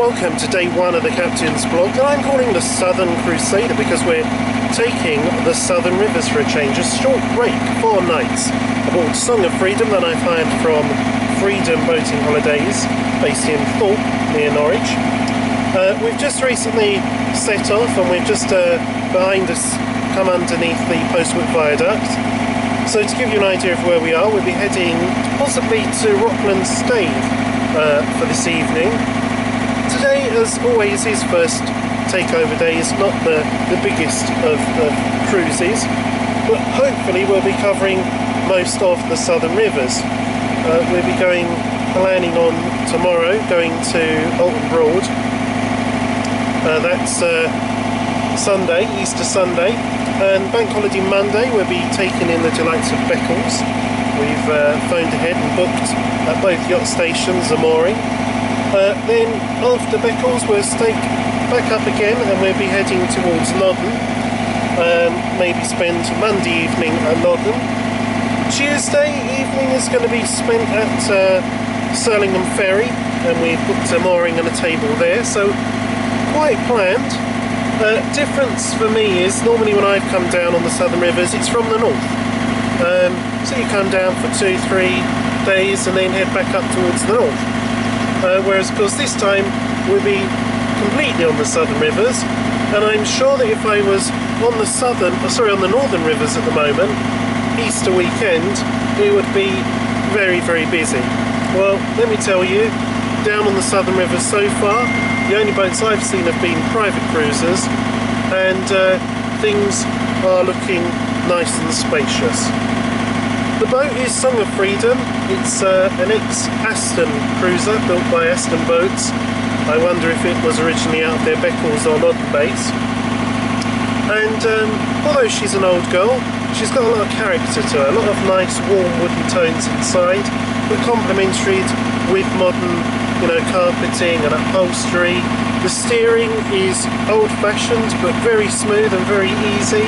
welcome to day one of the Captain's Blog and I'm calling the Southern Crusader because we're taking the Southern Rivers for a change, a short break, four nights aboard Song of Freedom that I've hired from Freedom Boating Holidays based in Thorpe near Norwich. Uh, we've just recently set off and we've just uh, behind us come underneath the Postwick Viaduct. So to give you an idea of where we are, we'll be heading possibly to Rockland Staithe uh, for this evening today, as always, is first takeover day. It's not the, the biggest of, of cruises, but hopefully we'll be covering most of the southern rivers. Uh, we'll be going, planning on tomorrow, going to Oulton Broad. Uh, that's uh, Sunday, Easter Sunday, and Bank Holiday Monday we'll be taking in the delights of Beccles. We've uh, phoned ahead and booked at both yacht stations a Uh, then after Beccles we'll stake back up again and we'll be heading towards Loddon. Um, maybe spend Monday evening at Loddon. Tuesday evening is going to be spent at uh, Surlingham Ferry and we've booked a mooring and a table there so quite planned. Uh, difference for me is normally when I've come down on the southern rivers it's from the north. Um, so you come down for two, three days and then head back up towards the north. Uh, whereas of course this time we'll be completely on the southern rivers and I'm sure that if I was on the southern, oh, sorry on the northern rivers at the moment, Easter weekend, it would be very very busy. Well let me tell you, down on the southern rivers so far, the only boats I've seen have been private cruisers and uh, things are looking nice and spacious. The boat is Song of Freedom. It's uh, an ex-Aston cruiser built by Aston Boats. I wonder if it was originally out there their Beccles or Loddon base. And um, although she's an old girl, she's got a lot of character to her, a lot of nice warm wooden tones inside, but complemented with modern, you know, carpeting and upholstery. The steering is old-fashioned but very smooth and very easy.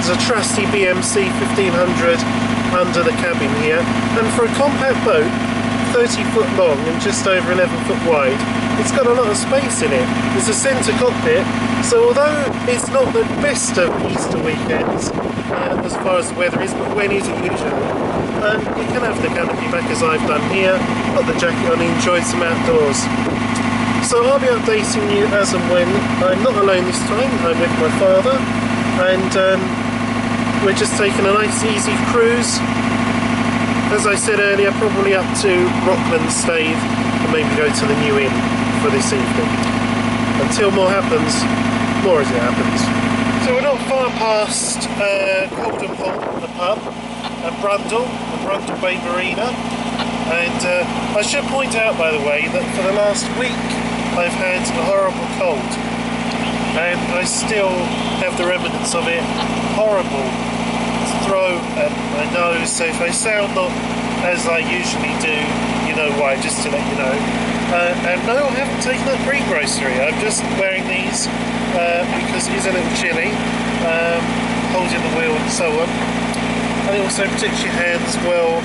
There's a trusty BMC 1500 under the cabin here and for a compact boat 30 foot long and just over 11 foot wide it's got a lot of space in it. There's a centre cockpit so although it's not the best of Easter weekends uh, as far as the weather is but when is it usually um, you can have the canopy back as I've done here put the jacket on enjoy some outdoors. So I'll be updating you as and when. I'm not alone this time I'm with my father and um, we're just taking a nice easy cruise. As I said earlier, probably up to Rockland Staithe and maybe go to the New Inn for this evening. Until more happens, more as it happens. So we're not far past uh, Hall, the pub, and Brundall, the Brundall Bay Marina. And uh, I should point out, by the way, that for the last week I've had a horrible cold. And I still have the remnants of it. Horrible throat and my nose, so if I sound not as I usually do, you know why, just to let you know. Uh, and no, I haven't taken that greengrocery, I'm just wearing these uh, because it is a little chilly, um, holding the wheel and so on. And it also protects your hands well,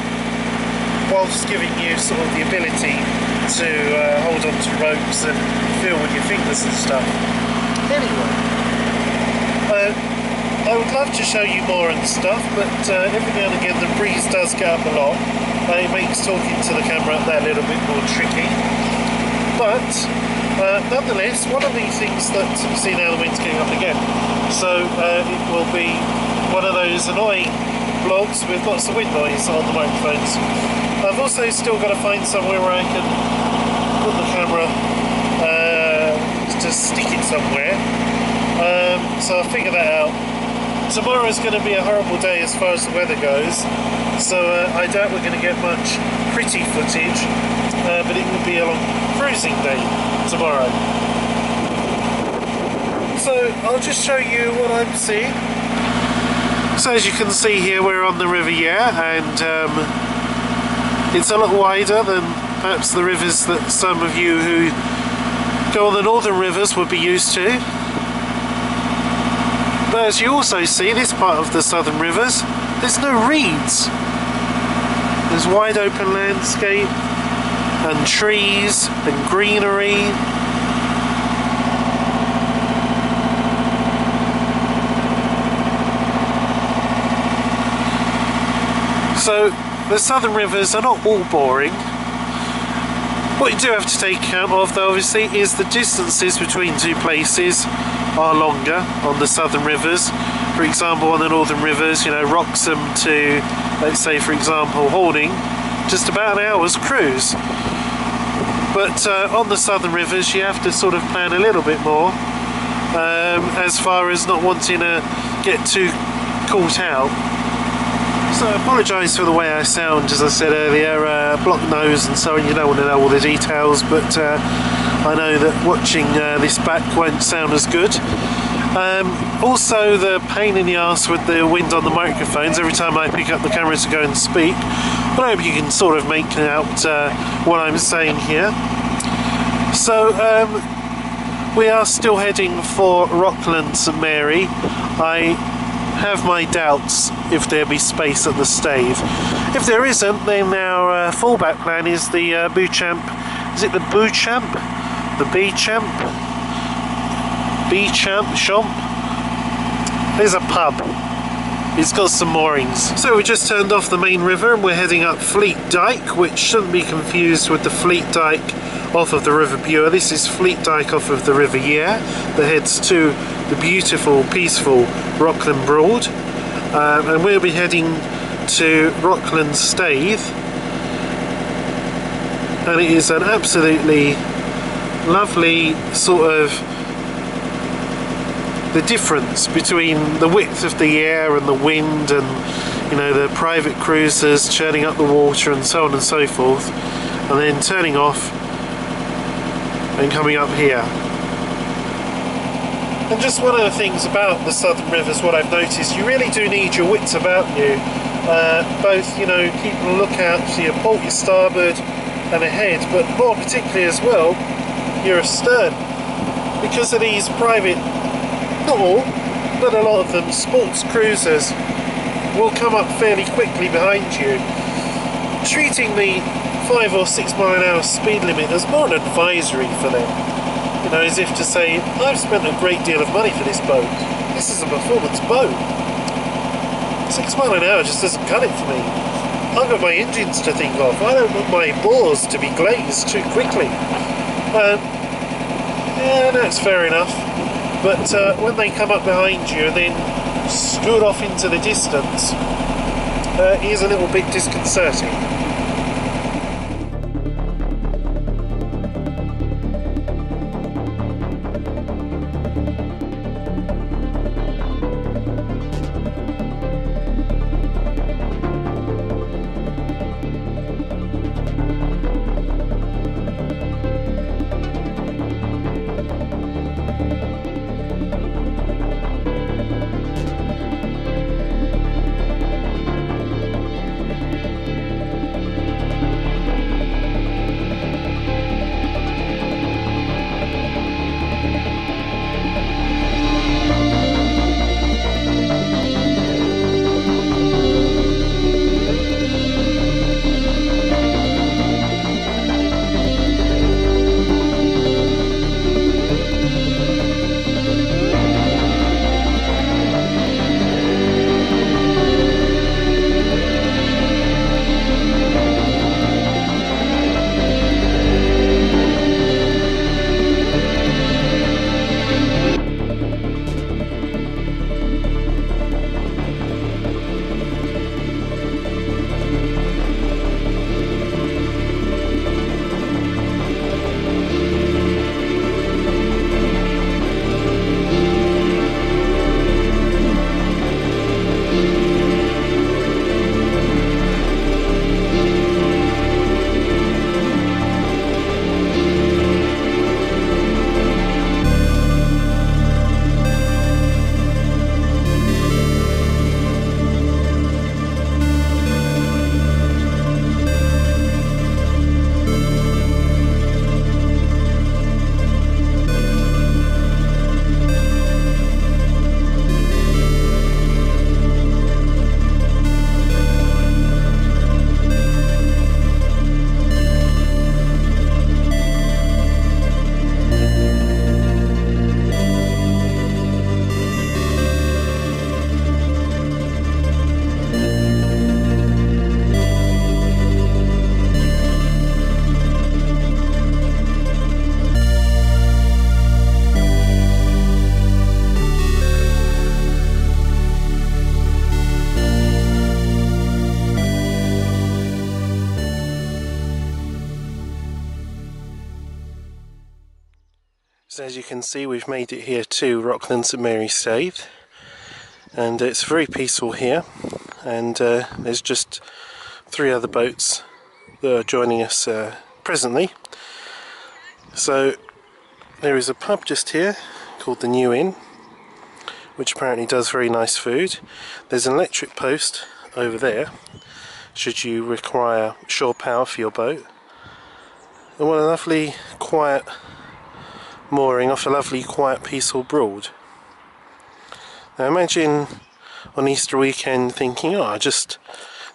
whilst giving you sort of the ability to uh, hold on to ropes and feel with your fingers and stuff. Anyway, uh, I would love to show you more and stuff, but uh, every now and again the breeze does get up a lot. It makes talking to the camera that little bit more tricky. But uh, nonetheless, one of these things that you see now the wind's getting up again. So uh, it will be one of those annoying vlogs with lots of wind noise on the microphones. I've also still got to find somewhere where I can put the camera uh, to stick it somewhere. Um, so I'll figure that out tomorrow is going to be a horrible day as far as the weather goes, so uh, I doubt we're going to get much pretty footage, uh, but it will be a long cruising day tomorrow. So I'll just show you what I'm seeing. So as you can see here we're on the River Yare and um, it's a lot wider than perhaps the rivers that some of you who go on the northern rivers would be used to. But as you also see, this part of the southern rivers, there's no reeds. There's wide open landscape and trees and greenery. So the southern rivers are not all boring. What you do have to take account of though obviously is the distances between two places are longer on the southern rivers. For example on the northern rivers, you know, Wroxham to let's say for example Horning, just about an hour's cruise. But uh, on the southern rivers you have to sort of plan a little bit more um, as far as not wanting to get too caught out. So I apologise for the way I sound, as I said earlier, uh, block nose and so on, you don't want to know all the details, but uh, I know that watching uh, this back won't sound as good. Um, also the pain in the ass with the wind on the microphones every time I pick up the camera to go and speak, but I hope you can sort of make out uh, what I'm saying here. So um, we are still heading for Rockland St Mary. I have my doubts if there be space at the staithe. If there isn't, then our uh, fallback plan is the uh, Beauchamp. Is it the Beauchamp? The Beauchamp? Beauchamp Champ? There's a pub. It's got some moorings. So we just turned off the main river and we're heading up Fleet Dyke, which shouldn't be confused with the Fleet Dyke off of the River Bure. This is Fleet Dyke off of the River Yare that heads to the beautiful, peaceful Rockland Broad. Um, and we'll be heading to Rockland Staithe. And it is an absolutely lovely sort of the difference between the width of the Yare and the wind and you know the private cruisers churning up the water and so on and so forth and then turning off and coming up here and just one of the things about the Southern Rivers, what I've noticed, you really do need your wits about you. Uh, both, you know, keeping a lookout for your port, your starboard and ahead, but more particularly as well, your astern. Because of these private, not all, but a lot of them, sports cruisers will come up fairly quickly behind you. Treating the five or six mile an hour speed limit as more an advisory for them you know, as if to say, I've spent a great deal of money for this boat. This is a performance boat. Six mile an hour just doesn't cut it for me. I've got my engines to think of. I don't want my bores to be glazed too quickly. Um, yeah, that's fair enough. But uh, when they come up behind you and then scoot off into the distance, uh, it is a little bit disconcerting. Can see we've made it here to Rockland St Mary's Staithe and it's very peaceful here and uh, there's just three other boats that are joining us uh, presently. So there is a pub just here called the New Inn which apparently does very nice food. There's an electric post over there should you require shore power for your boat. And what a lovely quiet mooring off a lovely quiet peaceful broad. Now imagine on Easter weekend thinking, oh I just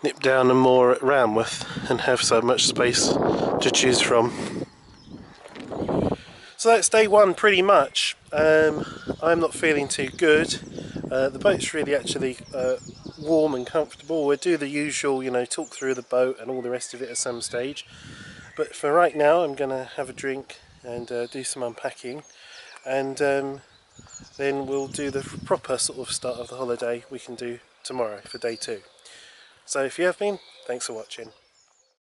nip down and moor at Ranworth and have so much space to choose from. So that's day one pretty much. Um, I'm not feeling too good. Uh, the boat's really actually uh, warm and comfortable. We'll do the usual, you know, talk through the boat and all the rest of it at some stage. But for right now, I'm going to have a drink and uh, do some unpacking. And um, then we'll do the proper sort of start of the holiday we can do tomorrow for day two. So if you have been, thanks for watching.